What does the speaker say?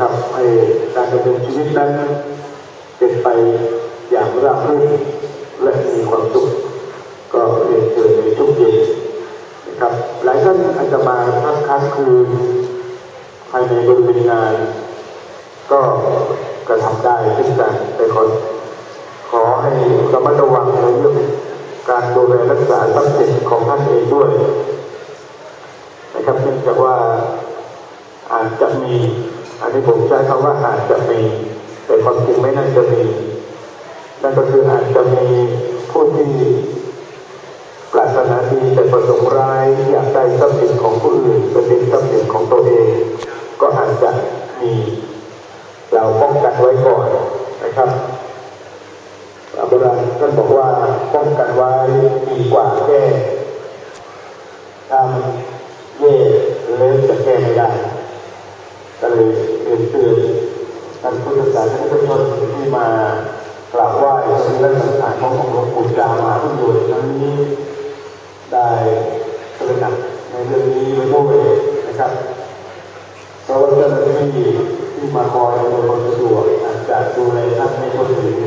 นะครับให้การดำเนินชีวิตนั้นเป็นไปอย่างราบรื่นและมีความสุขก็เรียนเชิญในทุกเย็นนะครับหลายท่านอาจจะมาพักค้างคืนภายในบริเวณงาน ก็กระทำได้เช่นกันแต่ขอขอให้ระมัดระวังในเรื่องการดูแลรักษาทรัพย์สินของท่านเองด้วยนะครับเนื่องจากว่าอาจจะมี อันนี้ผมใช้คำว่าอาจจะมี แต่ความจริงไม่น่าจะมี นั่นก็คืออาจจะมีผู้ที่ปรารถนาดีแต่ประสงค์ร้ายอยากได้ทรัพย์สินของผู้อื่นเป็นทรัพย์สินของตัวเอง ก็อาจจะมีเราป้องกันไว้ก่อนนะครับโบราณท่านบอกว่าป้องกันไว้ดีกว่าแก้ทำเย่เล่จะแก้ไม่ได้ เลยเตือนเตือนท่านพุทธศาสนิกชนที่มากราบไหว้สรีระสังขารขององหลวงปู่จามาทุกโยนครั้งนี้ได้ตระหนักในเรื่องนี้ไว้ด้วยนะครับเพราะว่าเจ้าหน้าที่ที่มาคอยอำนวยความสะดวกอาจจะดูแลท่านไม่ทั่วถึง